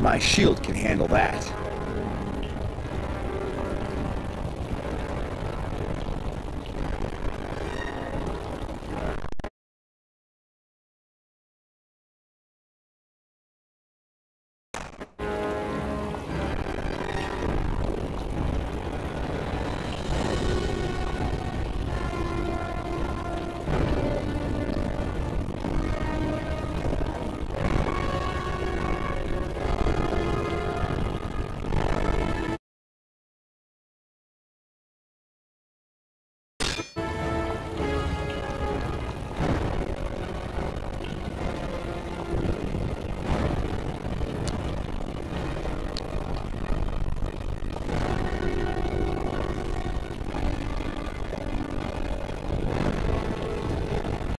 My shield can handle that.